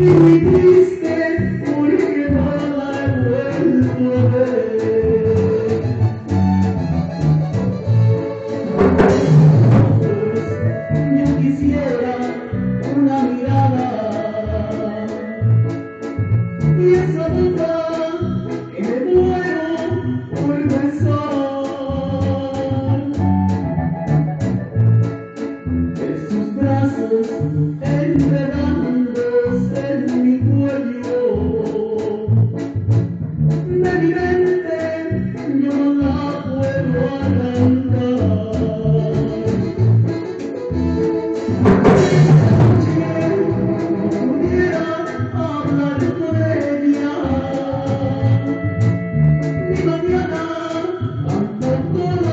Y me dijiste porque no la he vuelto ver. Y en una mirada. Y esa puta que me duela, por el beso. you.